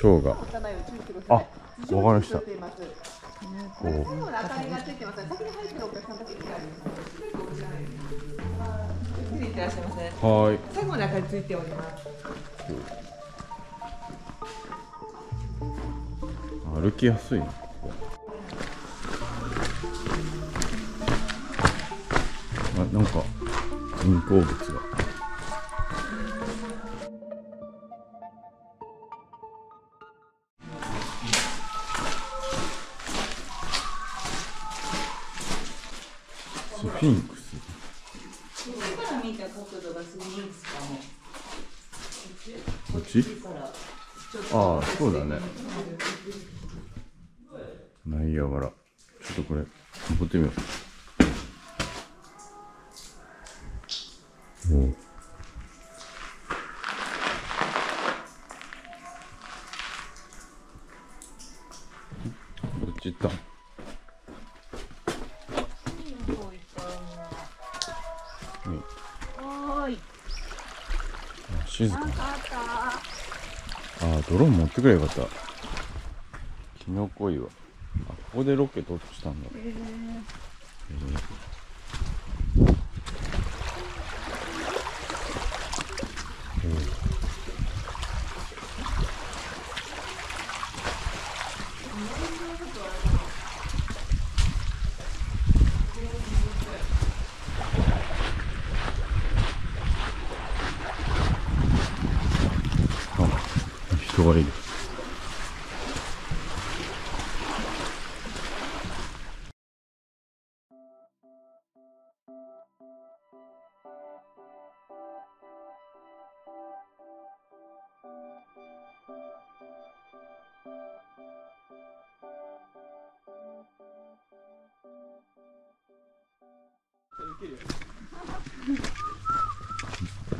蝶が。あわかりました。おおはーい。最後の明かりつい。ております歩きやすいあなんか人工物スフィンクス。ここから見た角度がスフィンクスかも。こっち？ああそうだね。ナイアガラ。ちょっとこれ登ってみよう。おう。どっち行った。静か。なああドローン持ってくればよかった。キノコ岩あここでロケ撮したんだ。へえあ人がいる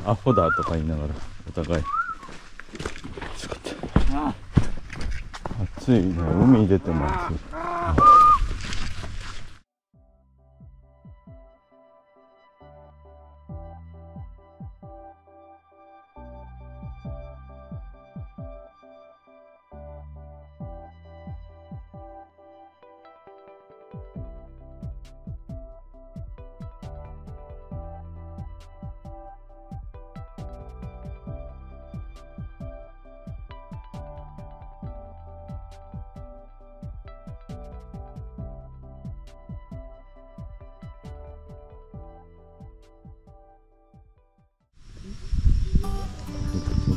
アホだとか言いながらお互い。暑いね。海出ても暑い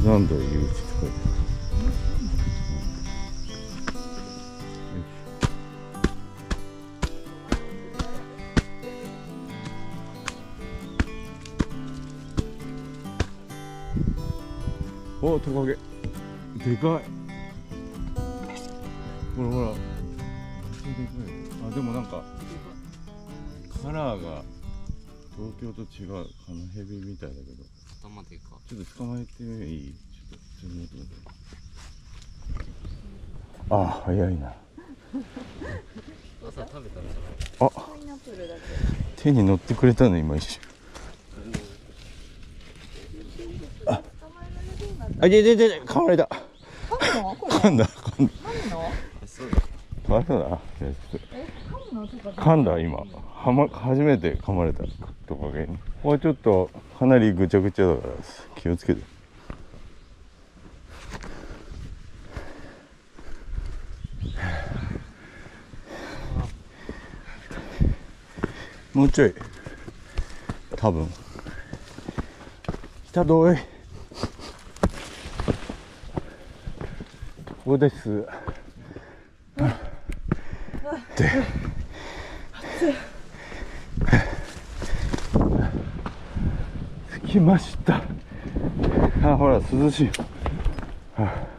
登山道誘致って書いてある。おトカゲ。でかい。ほらほら。でかい。あでもなんかカラーが東京と違うカナヘビみたいだけど。頭でか。ちょっと捕まえて。いい。ちょっとああ早いな。朝食べたんじゃな。いあ。手に乗ってくれたの今一瞬。あ。あいやいやいや噛まれた。噛んだ噛んだ。えそうだ。かわいそうだ噛んだ今。はま初めて噛まれた。トカゲに。ここはちょっとかなりぐちゃぐちゃだから気をつけて。もうちょい。多分。来たどいここです。で。着きました。あほら涼しい、はあ。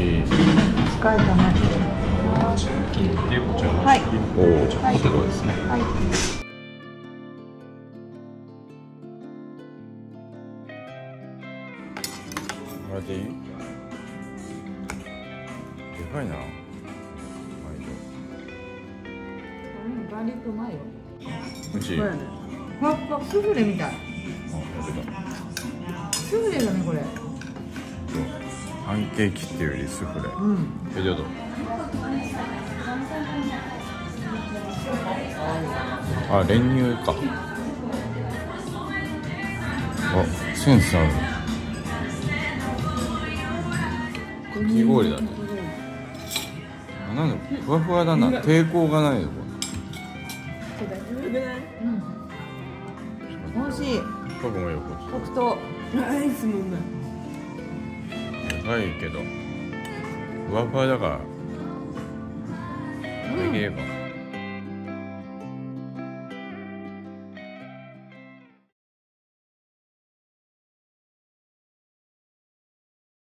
えい、使えたね、はい、ポテトですね、はい、い。でかい。なガーリックうまい。よおい。ふわふわスフレみたい。スフレだねこれンケーキっていうよりスフレ。うん。えちょっとあ練乳か。あセンスある。かき氷だね。あなんだふわふわだな。抵抗がないのこ美味しい。れ僕もよく黒糖。アイスもうまいでかいけど。ふわふわだから。食べきれるかも